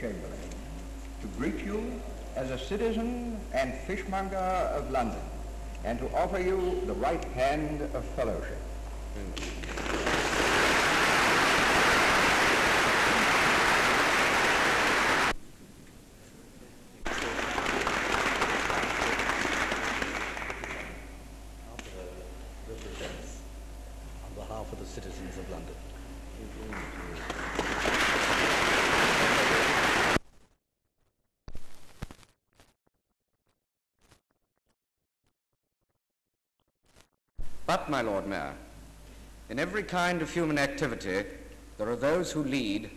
Chamberlain, to greet you as a citizen and fishmonger of London, and to offer you the right hand of fellowship. on behalf of the citizens of London. But, my Lord Mayor, in every kind of human activity, there are those who lead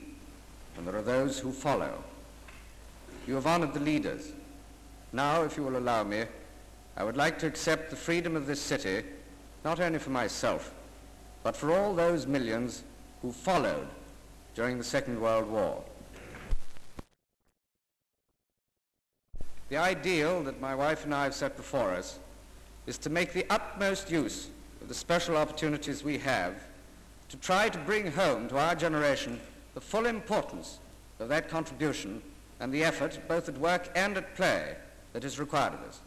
and there are those who follow. You have honored the leaders. Now, if you will allow me, I would like to accept the freedom of this city, not only for myself, but for all those millions who followed during the Second World War. The ideal that my wife and I have set before us is to make the utmost use of the special opportunities we have to try to bring home to our generation the full importance of that contribution and the effort, both at work and at play, that is required of us.